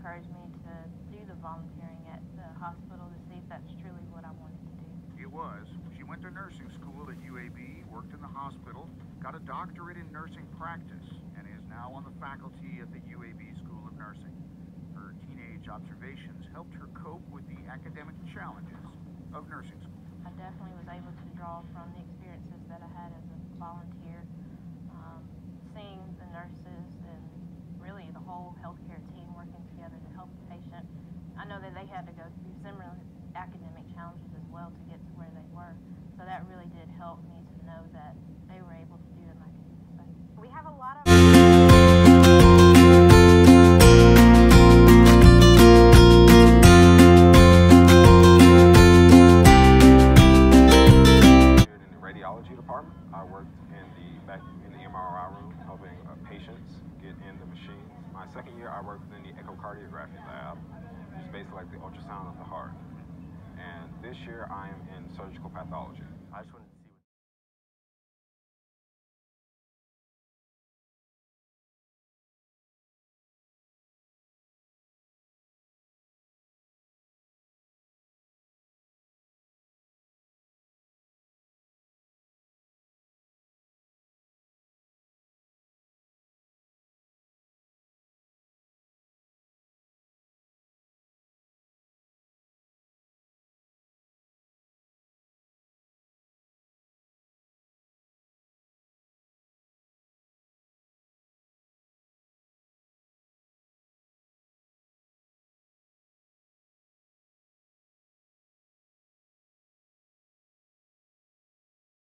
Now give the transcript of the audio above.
encouraged me to do the volunteering at the hospital to see if that's truly what I wanted to do. It was. She went to nursing school at UAB, worked in the hospital, got a doctorate in nursing practice, and is now on the faculty at the UAB School of Nursing. Her teenage observations helped her cope with the academic challenges of nursing school. I definitely was able to draw from the experiences that I had as a volunteer, um, seeing the nurses and really the whole healthcare team working together to help the patient. I know go through similar academic challenges as well to get to where they were. So that really did help me to know that they were able to do it same. We have a lot of. Uh, patients get in the machines. My second year, I worked in the echocardiography lab, like the ultrasound of the heart. And this year, I am in surgical pathology. I just wanted